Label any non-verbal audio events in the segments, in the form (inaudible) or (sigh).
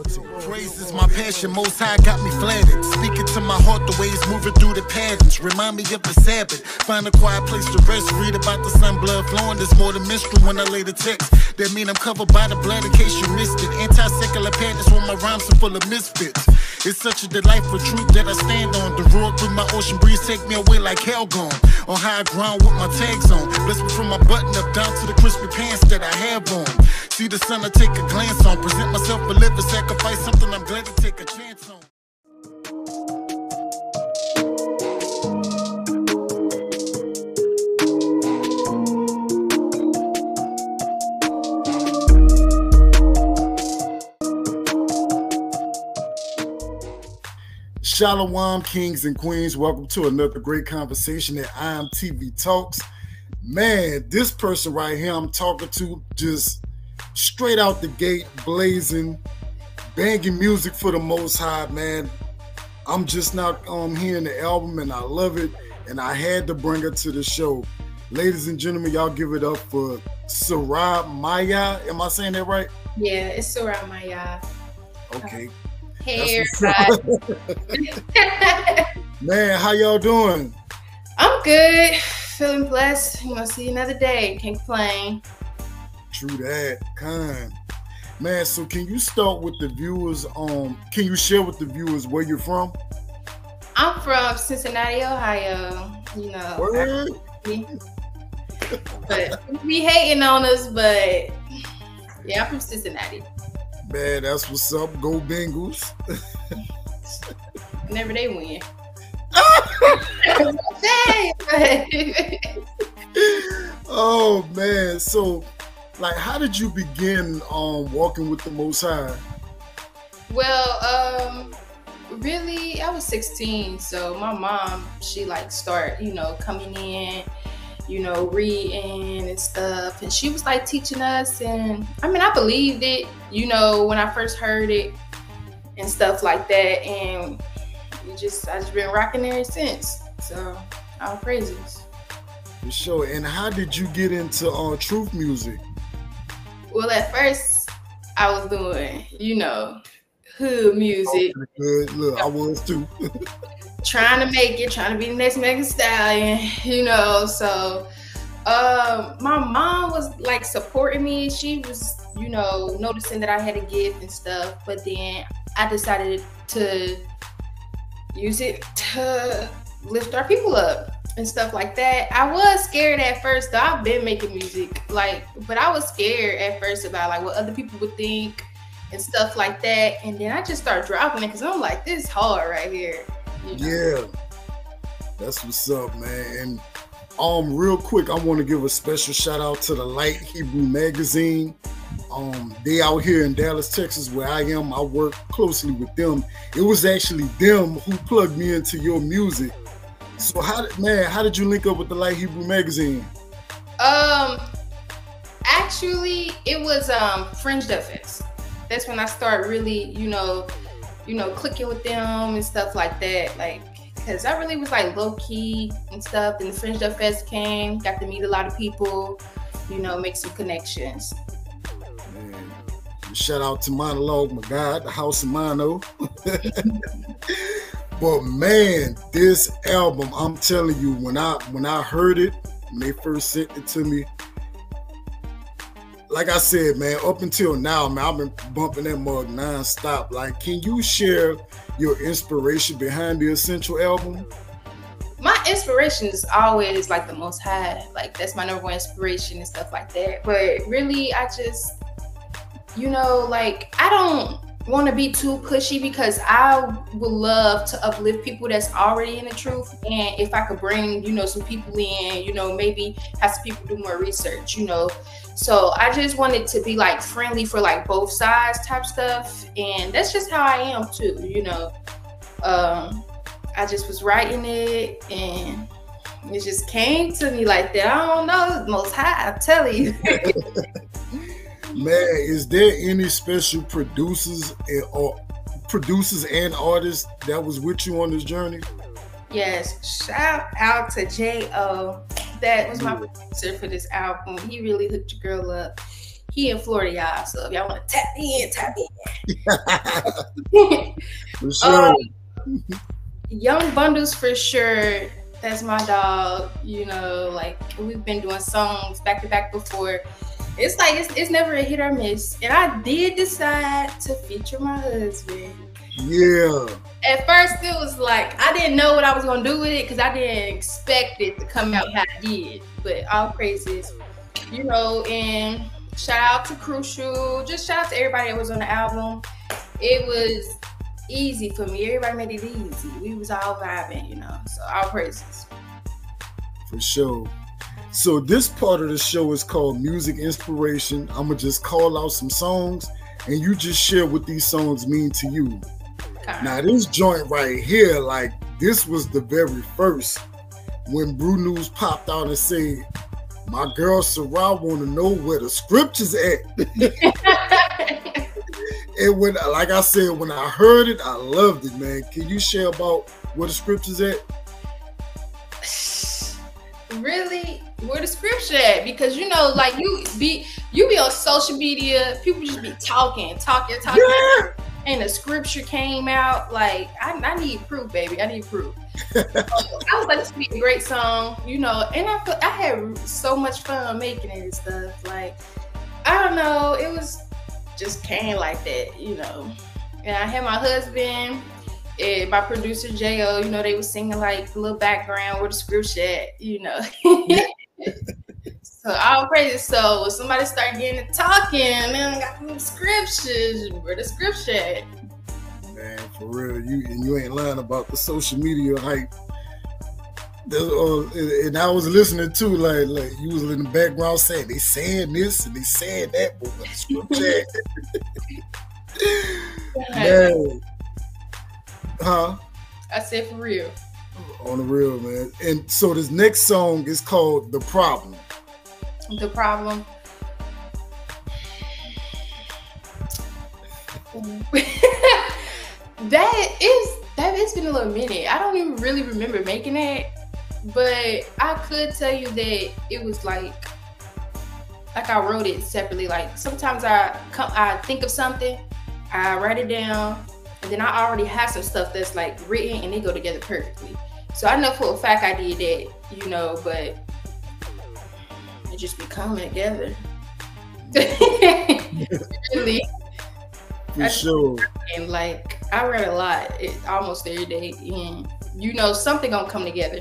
royalty. Praise is my passion, most high got me flattered. Speaking to my heart, the way it's moving through the patterns. Remind me of the Sabbath. Find a quiet place to rest. Read about the sun blood flowing. There's more than mystery when I lay the text. That mean I'm covered by the blood in case you missed it. Anti-secular patterns when my rhymes are full of misfits. It's such a delightful truth that I stand on. The road with my ocean breeze take me away like hell gone. On high ground with my tags on. Bless me from my button up down to the crispy pants that I have on. See the sun, I take a glance on. Present myself a living sacrifice, something I'm glad to take a chance on. Shalom, kings and queens. Welcome to another great conversation at IMTV Talks. Man, this person right here I'm talking to just straight out the gate, blazing, banging music for the most high, man. I'm just not um hearing the album and I love it. And I had to bring her to the show. Ladies and gentlemen, y'all give it up for Sa'Rah Mi'Yah. Am I saying that right? Yeah, it's Sa'Rah Mi'Yah. Okay. Hey, (laughs) Man, how y'all doing? I'm good. Feeling blessed. You know, see another day. Can't complain. True that. Kind. Man, so can you start with the viewers? Um, can you share with the viewers where you're from? I'm from Cincinnati, Ohio. You know. Word? but be hating on us, but yeah, I'm from Cincinnati. Man, that's what's up. Go Bengals. (laughs) Whenever they win. (laughs) (laughs) oh man. So like how did you begin um walking with the most high? Well, um really I was 16, so my mom, she like start, you know, coming in you know, reading and stuff. And she was like teaching us. And I mean, I believed it, you know, when I first heard it and stuff like that. And it just, I just been rocking there since. So, all praises. For sure. And how did you get into uh, truth music? Well, at first, I was doing, you know, hood music. Good. Look, I was too. (laughs) trying to make it, trying to be the next Megan Stallion, you know. So uh, my mom was like supporting me. She was, you know, noticing that I had a gift and stuff. But then I decided to use it to lift our people up and stuff like that. I was scared at first. Though I've been making music, like, but I was scared at first about like what other people would think and stuff like that. And then I just start dropping it because I'm like, this is hard right here. Yeah, that's what's up, man. And um, real quick, I want to give a special shout out to the Light Hebrew Magazine. Um, they out here in Dallas, Texas, where I am. I work closely with them. It was actually them who plugged me into your music. So how did man, how did you link up with the Light Hebrew Magazine? Um, actually, it was um Fringe Fest. That's when I start really, you know, you know, clicking with them and stuff like that. Like, because I really was like low key and stuff. And the Fringe Fest came, got to meet a lot of people, you know, make some connections. Man, shout out to Monologue, my God, the House of Mono. (laughs) but man, this album, I'm telling you, when I when I heard it, when they first sent it to me, like I said, man, up until now, man, I've been bumping that mug nonstop. Like, can you share your inspiration behind the Essential album? My inspiration is always like the most high. Like that's my number one inspiration and stuff like that. But really, I just, you know, like I don't want to be too pushy because I would love to uplift people that's already in the truth. And if I could bring, you know, some people in, you know, maybe have some people do more research, you know, so I just wanted to be like friendly for like both sides type stuff. And that's just how I am too, you know. Um, I just was writing it and it just came to me like that. I don't know, most high, I tell you. (laughs) Man, is there any special producers or producers and artists that was with you on this journey? Yes, shout out to J.O that was my producer for this album. He really hooked your girl up. He in Florida, y'all. So if y'all want to tap in, tap in. (laughs) for sure. Um, Young Bundles for sure. That's my dog. You know, like we've been doing songs back to back before. It's like it's, it's never a hit or miss. And I did decide to feature my husband. Yeah. At first, it was like I didn't know what I was gonna do with it because I didn't expect it to come out how it did. But all praises, you know, and shout out to Crucial. Just shout out to everybody that was on the album. It was easy for me. Everybody made it easy. We was all vibing, you know. So all praises. For sure. So this part of the show is called Music Inspiration. I'm gonna just call out some songs and you just share what these songs mean to you. Okay. Now this joint right here, like this was the very first when Brew News popped out and said, "My girl Sarah want to know where the scriptures at." (laughs) and when, like I said, when I heard it, I loved it, man. Can you share about where the scriptures at? Really, where the scripture at? Because you know, like you be you be on social media, people just be talking, talking, talking. Yeah. And the scripture came out. Like, I, I need proof, baby. I need proof. (laughs) I was like, this would be a great song, you know. And I I had so much fun making it and stuff. Like, I don't know, it was just came like that, you know. And I had my husband and my producer Jo, you know, they were singing like a little background where the scripture at, you know. (laughs) so all praises. So when somebody start getting to talking, man, I got some scriptures. Where the scripture at? Man, for real, you and you ain't lying about the social media hype. Uh, and I was listening to like like you was in the background saying they saying this and they saying that, but what the scripture (laughs) (laughs) Man. Huh? I said for real. On the real, man. And so this next song is called The Problem. The Problem. (laughs) that is that it's been a little minute. I don't even really remember making it, but I could tell you that it was like like I wrote it separately. Like sometimes I come I think of something, I write it down, and then I already have some stuff that's like written and they go together perfectly. So I know for a fact I did that, you know, but it just be coming together. really. (laughs) (laughs) For sure. And like I read a lot, it, almost every day, and you know something gonna come together.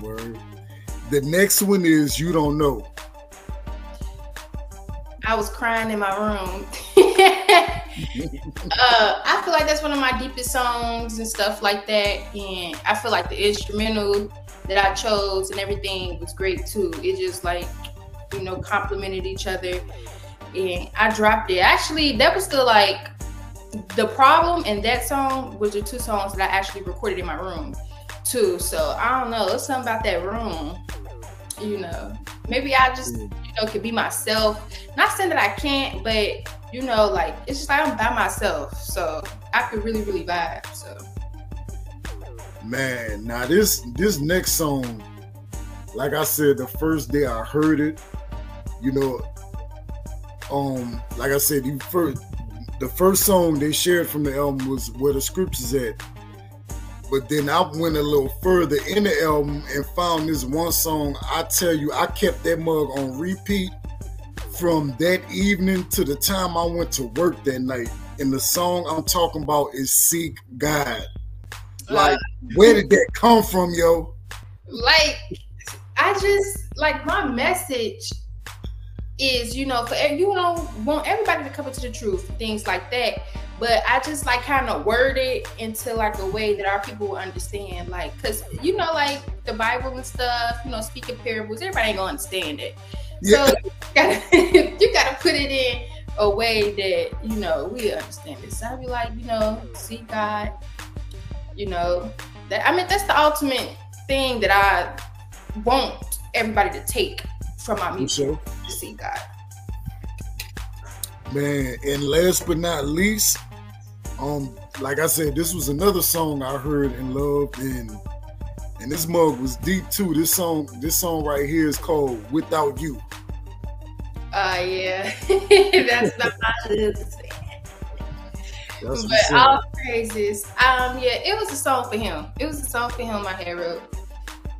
Word. The next one is you don't know. I was crying in my room. (laughs) uh, I feel like that's one of my deepest songs and stuff like that. And I feel like the instrumental that I chose and everything was great too. It just like, you know, complemented each other. And I dropped it. Actually, that was the like the problem and that song was the two songs that I actually recorded in my room too. So I don't know. It's something about that room. You know. Maybe I just, you know, could be myself. Not saying that I can't, but you know, like it's just like I'm by myself, so I could really, really vibe. So, man, now this this next song, like I said, the first day I heard it, you know, um, like I said, the first the first song they shared from the album was where the scriptures at. But then I went a little further in the album and found this one song. I tell you, I kept that mug on repeat from that evening to the time I went to work that night. And the song I'm talking about is Seek God. Like, uh, where did that come from, yo? Like, I just like my message is, you know, for you know, want everybody to come into the truth, things like that. But I just like kind of word it into like a way that our people will understand. Like, cause you know, like the Bible and stuff, you know, speaking parables, everybody ain't gonna understand it. Yeah. So (laughs) you gotta, (laughs) you gotta put it in a way that you know we understand it. So I'd be like, you know, see God, you know, that I mean that's the ultimate thing that I want everybody to take from my music sure. to see God. Man, and last but not least, um, like I said, this was another song I heard and loved, and and this mug was deep too. This song, this song right here is called "Without You." Uh, yeah, (laughs) that's not my husband. That's but all praises. Um, yeah, it was a song for him. It was a song for him. My hair wrote,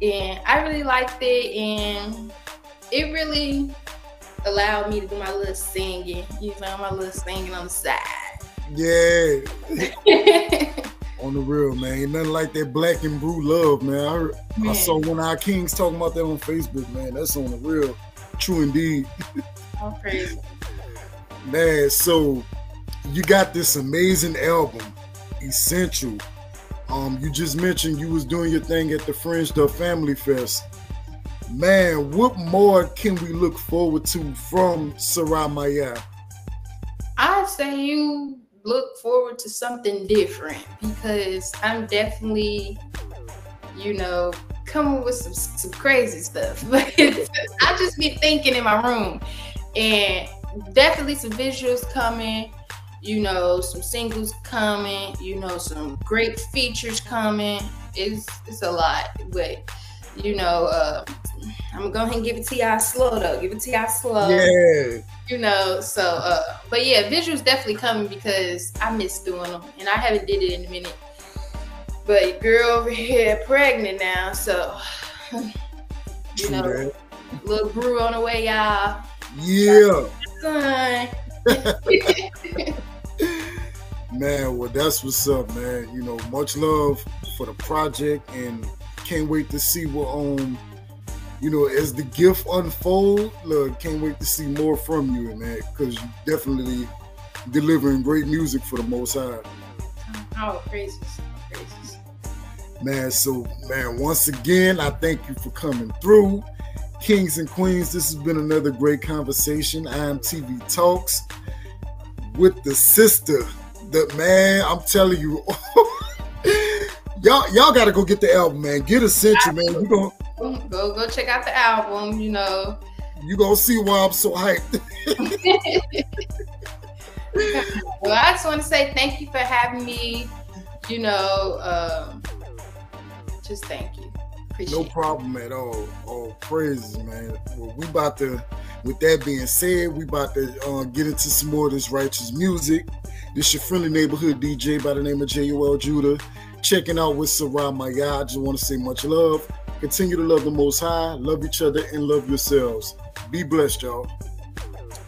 and I really liked it, and it really allowed me to do my little singing. You know, my little singing on the side. Yeah. (laughs) on the real, man. Ain't nothing like that black and blue love, man. I, heard, man. I saw one of our kings talking about that on Facebook, man. That's on the real. True indeed. Crazy. man, so you got this amazing album, Essential. Um, you just mentioned you was doing your thing at the Fringe the Family Fest. Man, what more can we look forward to from Sa'Rah Mi'Yah? I'd say you look forward to something different because I'm definitely, you know, coming with some, some crazy stuff. But (laughs) I just be thinking in my room and definitely some visuals coming you know, some singles coming, you know, some great features coming. It's it's a lot, but you know, uh, I'm gonna go ahead and give it to y'all slow though. Give it to y'all slow. Yeah. You know, so uh, but yeah, visuals definitely coming because I miss doing them and I haven't did it in a minute. But girl over here pregnant now, so (sighs) you know, that. little brew on the way, y'all. Yeah. (laughs) man, well, that's what's up, man. You know, much love for the project, and can't wait to see what um, you know, as the gift unfold. Look, can't wait to see more from you, man, because you definitely delivering great music for the Most High. Oh, praises, praises. Man, so man, once again, I thank you for coming through. Kings and Queens, this has been another great conversation. IMTV Talks with the sister The man, I'm telling you, (laughs) y'all y'all gotta go get the album, man. Get Essential, man. You go go go check out the album. You know, you gonna see why I'm so hyped. (laughs) well, I just want to say thank you for having me. You know, um, just thank you. Appreciate no problem at all. All praises, man. Well, we about to. With that being said, we about to uh, get into some more of this righteous music. This your friendly neighborhood DJ by the name of Yo'el Yahudah. Checking out with Sa'Rah Mi'Yah. I just want to say much love. Continue to love the Most High, love each other, and love yourselves. Be blessed, y'all.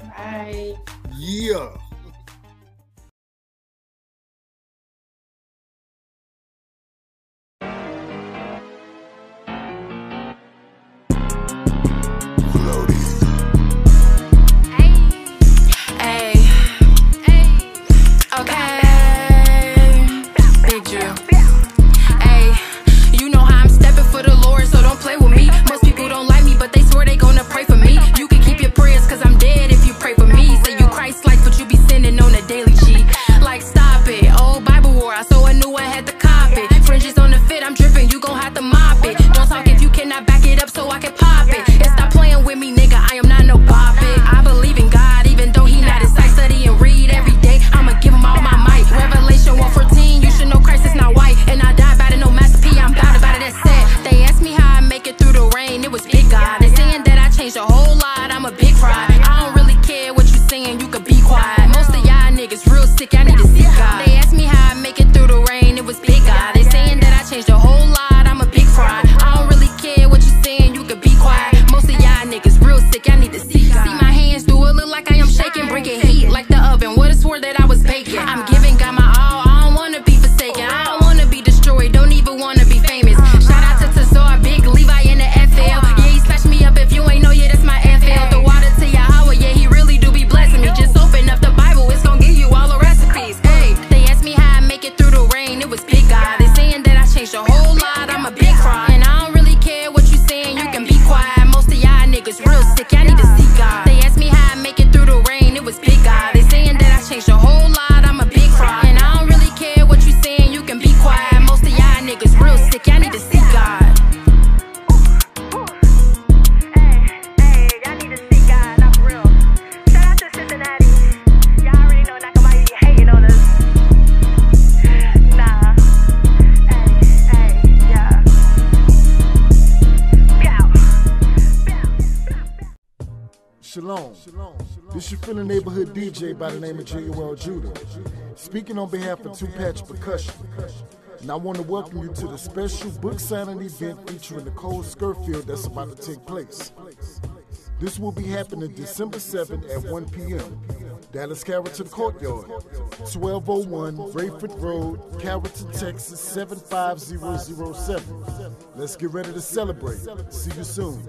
Bye. Yeah. This is your feeling neighborhood DJ by the name of Yo'el Yahudah. Speaking on behalf of Two Patch Percussion. And I want to welcome you to the special book signing event featuring Nicole Scurfield that's about to take place. This will be happening December 7th at 1 p.m. Dallas Carrollton Courtyard, 1201 Rayford Road, Carrollton, Texas 75007. Let's get ready to celebrate. See you soon.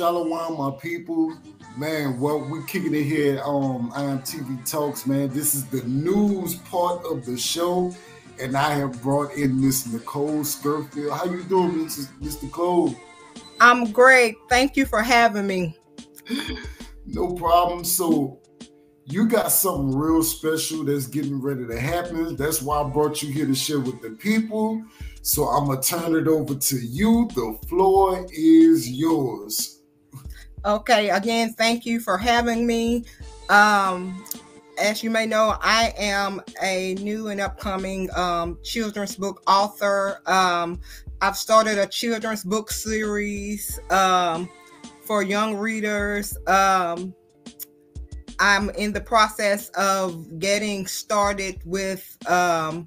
Shalom, my people. Man, well, we kicking it here on IMTV Talks, man. This is the news part of the show and I have brought in Miss Nicole Scurfield. How you doing, Miss, Miss Nicole? I'm great. Thank you for having me. (sighs) no problem. So you got something real special that's getting ready to happen. That's why I brought you here to share with the people. So I'm gonna turn it over to you. The floor is yours. Okay, again, thank you for having me. Um, as you may know, I am a new and upcoming um, children's book author. Um, I've started a children's book series um, for young readers. Um, I'm in the process of getting started with um,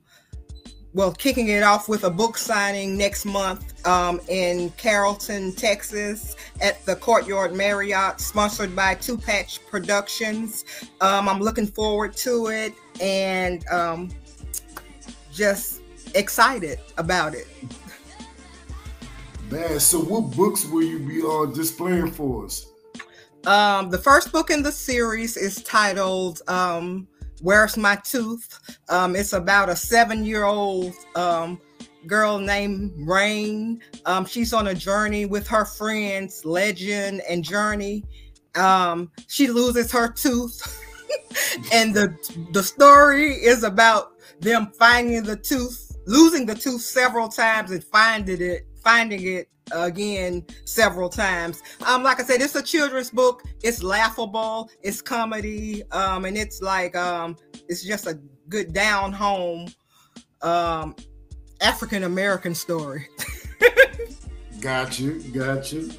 well, kicking it off with a book signing next month um, in Carrollton, Texas, at the Courtyard Marriott, sponsored by Two Patch Productions. Um, I'm looking forward to it and um, just excited about it. Man, so what books will you be uh, displaying for us? Um, the first book in the series is titled um, Where's My Tooth? Um, it's about a seven year old um, girl named Rain. Um, she's on a journey with her friends, Legend and Journey. Um, she loses her tooth. (laughs) and the the story is about them finding the tooth, losing the tooth several times and finding it, finding it again several times. Um, like I said, it's a children's book. It's laughable. It's comedy. Um, and it's like um, it's just a good down home um African American story. (laughs) got you, got you.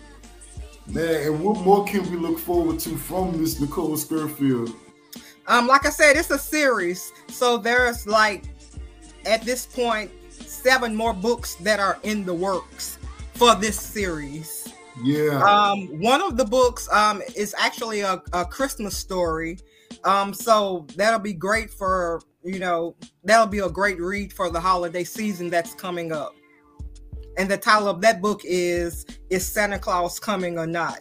Man, and what more can we look forward to from Miss Nicole Scurfield? Um, like I said, it's a series. So there's like at this point seven more books that are in the works for this series. Yeah. Um, one of the books um is actually a, a Christmas story. Um, so that'll be great for you know that'll be a great read for the holiday season that's coming up. And the title of that book is "Is Santa Claus Coming or Not?"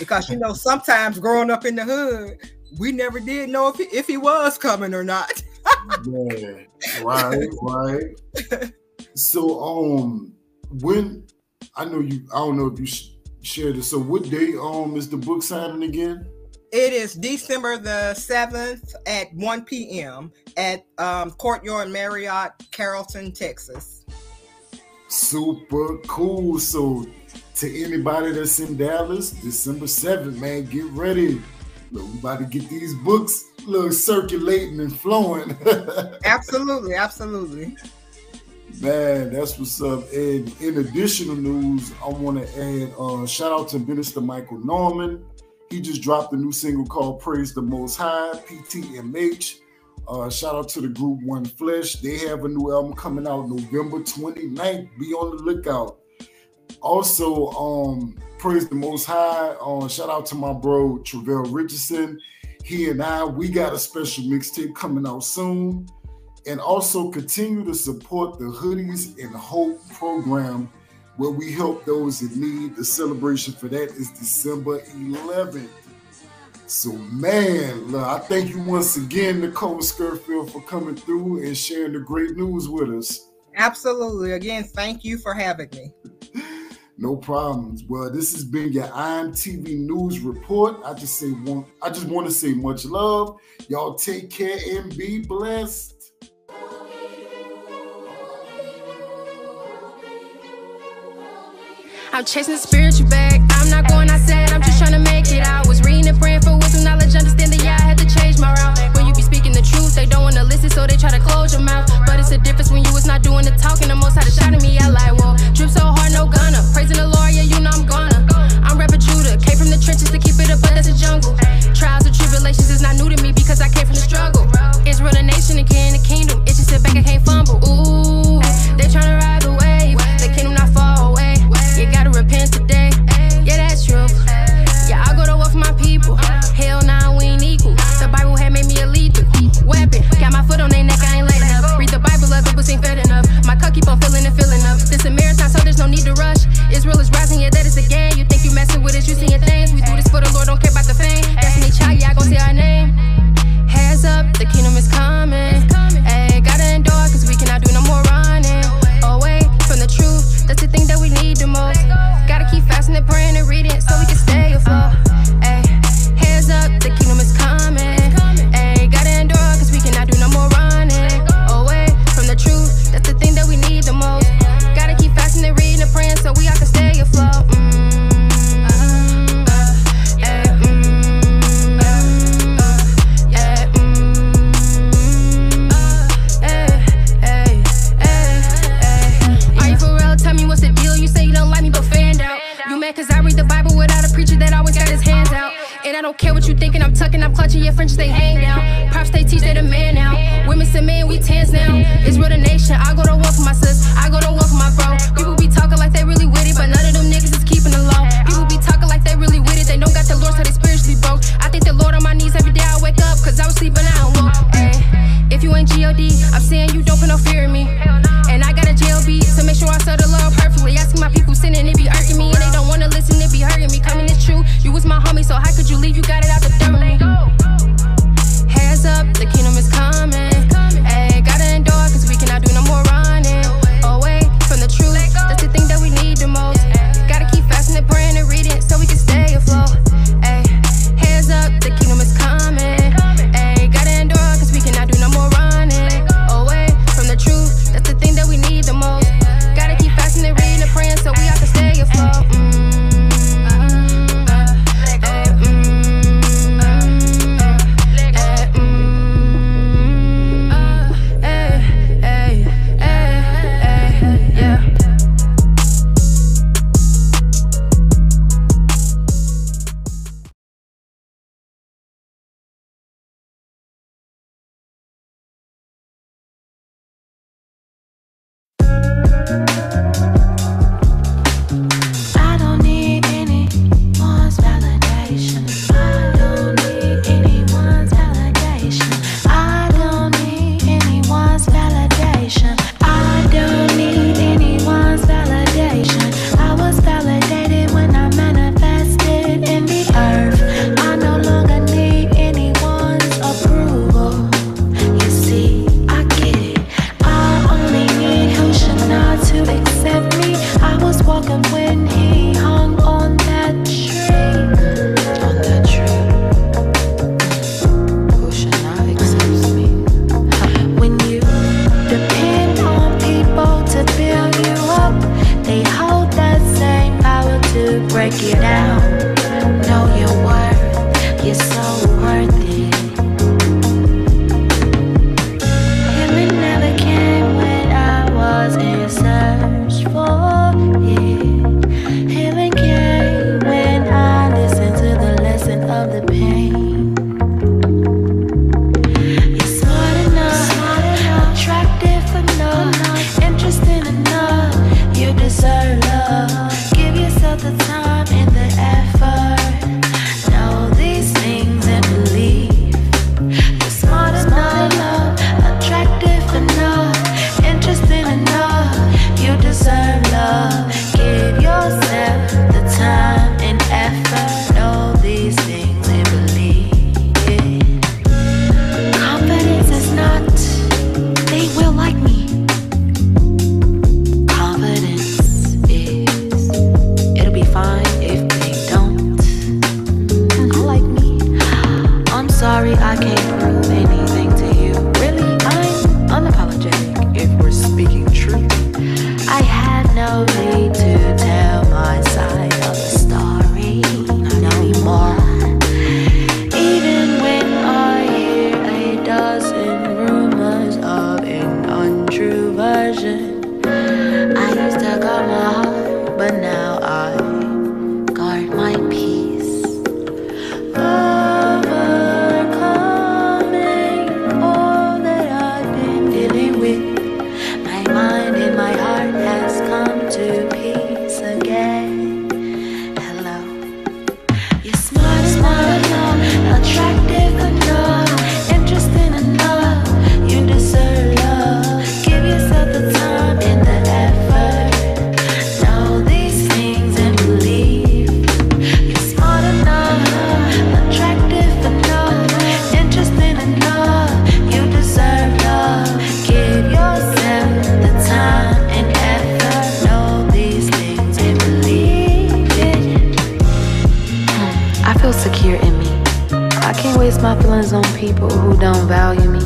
Because you know (laughs) sometimes growing up in the hood, we never did know if he, if he was coming or not. Yeah, right, right. So, um, when I know you. I don't know if you sh- shared it. So what day um is the book signing again? It is December the 7th at 1 p.m. at um, Courtyard Marriott, Carrollton, Texas. Super cool. So, to anybody that's in Dallas, December 7th, man, get ready. Look, we about to get these books look circulating and flowing. (laughs) absolutely, absolutely. Man, that's what's up. And in additional news, I want to add uh, shout out to Minister Michael Norman. He just dropped a new single called Praise the Most High, PTMH. Uh, shout out to the group One Flesh. They have a new album coming out November 29th. Be on the lookout. Also, um, Praise the Most High. Uh, shout out to my bro Travell Richardson. He and I, we got a special mixtape coming out soon and also continue to support the Hoodies and Hope program where we help those in need. The celebration for that is December 11th. So, man, look, I thank you once again, Nicole Scurfield, for coming through and sharing the great news with us. Absolutely. Again, thank you for having me. No problems. Well, this has been your IMTV News Report. I just say one, I just want to say much love. Y'all take care and be blessed. I'm chasing the spiritual back. I'm not going outside, I'm just trying to make it. I was reading and praying for So how could you leave? You got it out the insecure in me. I can't waste my feelings on people who don't value me.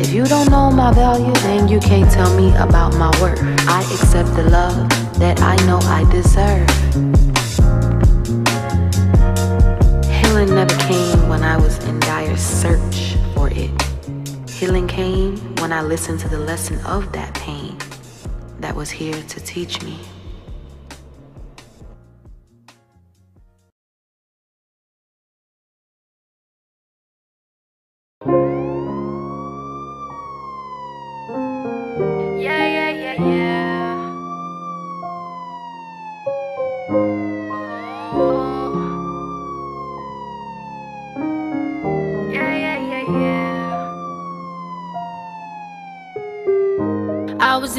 If you don't know my value, then you can't tell me about my worth. I accept the love that I know I deserve. Healing never came when I was in dire search for it. Healing came when I listened to the lesson of that pain that was here to teach me.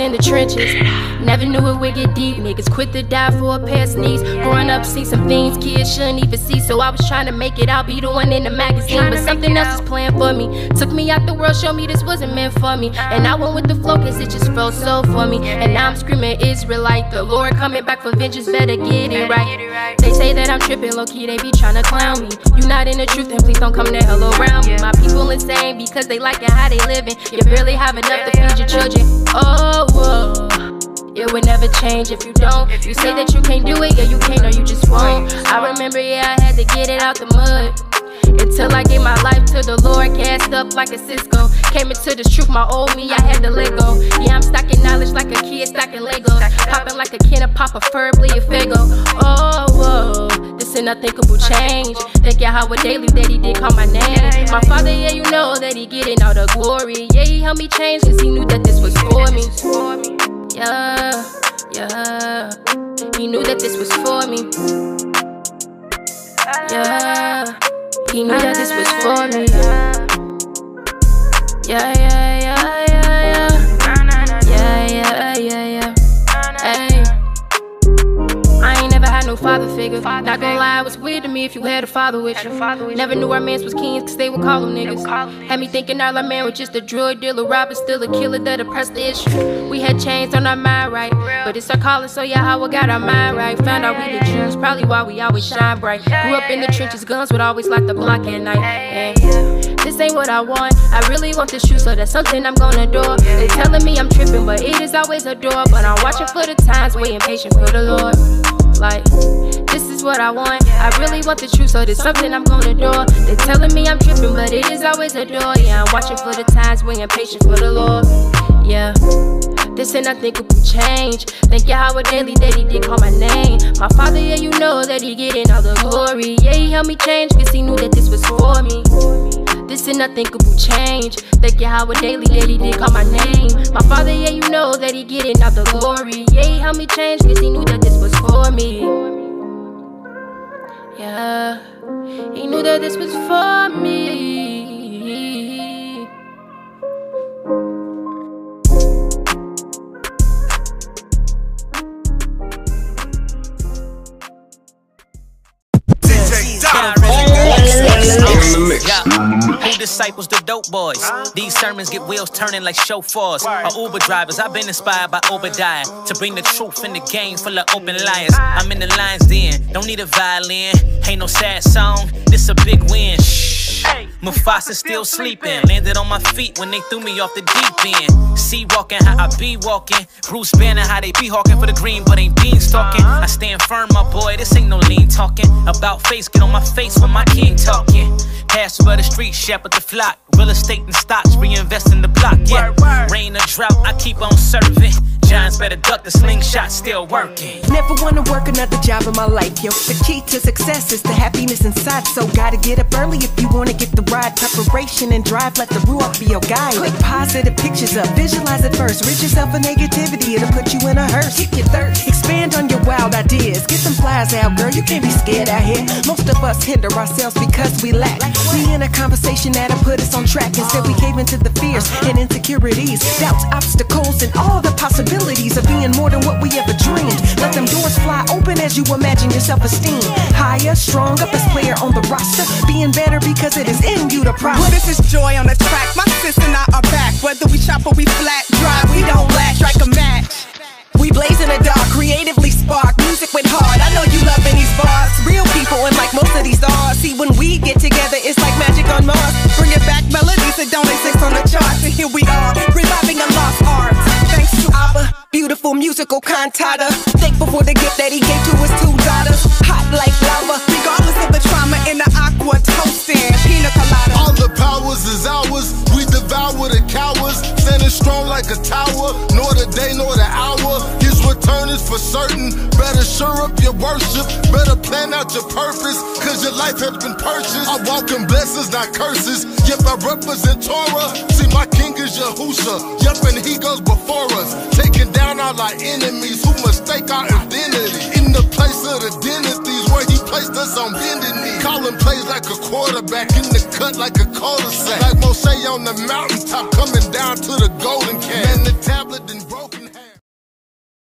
In the trenches. Never knew it would get deep. Niggas quit to die for a pair of sneaks. Growing up, see some things kids shouldn't even see. So I was trying to make it out, be the one in the magazine. But something else was playing for me. Took me out the world, showed me this wasn't meant for me. And I went with the flow, cause it just felt so for me. And now I'm screaming Israelite. The Lord coming back for vengeance, better get it right. They say that I'm tripping, low key, they be trying to clown me. You not in the truth, then please don't come the hell around me. My people insane because they like it how they living. You barely have enough to feed your children. Oh, whoa. It would never change if you don't. You say that you can't do it, yeah, you can't, or you just won't. I remember, yeah, I had to get it out the mud. Until I gave my life to the Lord, cast up like a Cisco. Came into this truth, my old me, I had to let go. Yeah, I'm stacking knowledge like a kid stacking Legos. Popping like a can of pop, preferably a Faygo. Oh, whoa, this an unthinkable change. Thank Yahweh daily that he did call my name. My father, yeah, you know that he getting all the glory. Yeah, he helped me change, cause he knew that this was for me. Yeah, yeah. He knew that this was for me. Yeah. He knew that this was for me. Yeah, yeah, father figure. Not gonna lie, it was weird to me if you had a father with you. Never knew our mans was kings, cause they would call them niggas. Had me thinking all our man was just a drug dealer, robber, still a killer that oppressed the issue. We had chains on our mind right, but it's our calling, so yeah, how we got our mind right. Found out we the Jews, probably why we always shine bright. Grew up in the trenches, guns would always light the block at night. And this ain't what I want. I really want this shoe, so that's something I'm gonna do. They telling me I'm tripping, but it is always a door. But I'm watching for the times, waiting patient for the Lord. Like, this is what I want. I really want the truth, so there's something I'm gonna do. They telling me I'm tripping, but it is always a door. Yeah, I'm watching for the times, waiting patient for the Lord. Yeah. This an unthinkable change. Thank Yahweh daily that he did call my name. My father, yeah, you know that he getting all the glory. Yeah, he helped me change, cause he knew that this was for me. This an unthinkable change. Thank Yahweh daily that he did call my name. My father, yeah, you know that he getting all the glory. Yeah, he helped me change, cause he knew that this was for me. Yeah, he knew that this was for me. Disciples the dope boys? These sermons get wheels turning like chauffeurs or Uber drivers. I've been inspired by Obadiah to bring the truth in the game full of open liars. I'm in the lines then, don't need a violin. Ain't no sad song, this a big win. Shh. Mufasa still sleeping. Landed on my feet when they threw me off the deep end. See walking how I be walking. Bruce Banner how they be hawking for the green, but ain't bean stalking. I stand firm, my boy. This ain't no lean talking. About face, get on my face when my king talking. Pastor of the street, shepherd the flock. Real estate and stocks, reinvest in the block. Yeah, rain or drought, I keep on serving. Giants better duck the slingshot, still working. Never wanna work another job in my life, yo. The key to success is the happiness inside. So gotta get up early if you wanna get the ride. Preparation and drive, let the ruach be your guide. Put positive pictures up, visualize it first. Rid yourself of negativity, it'll put you in a hearse. Keep your thirst, expand on your wild ideas. Get some flies out, girl. You can't be scared out here. Most of us hinder ourselves because we lack. We in a conversation that'll put us on track. Instead, we cave into the fears and insecurities, doubts, obstacles, and all the possibilities of being more than what we ever dreamed. Let them doors fly open as you imagine your self esteem. Higher, stronger, best player on the roster. Being better because it is in you to. What is this joy on the track? My sis and I are back. Whether we shop or we flat drive, we don't lack, strike a match. We blaze in the dark, creatively spark, music went hard. I know you loving these bars. Real people, and like most of these stars, see when we get together, it's like magic on Mars. Bringing back melodies that don't exist on the charts, and here we are, reviving a lost art. Thanks to Abba, Beautiful musical cantata. Thankful for the gift that he gave to his two daughters. Hot like lava. Strong like a tower. Nor the day nor the hour. His return is for certain. Better sure up your worship. Better plan out your purpose. Cause your life has been purchased. I walk in blessings, not curses. Yep, I represent Torah. See, my king is Yahusha. Yep, and he goes before us. Taking down all our enemies who mistake our identity. In the place of the he placed us on bending knee. Calling plays like a quarterback. In the cut like a cul-de-sac. Like Moshe on the mountaintop coming down to the golden cat. Man, the tablet and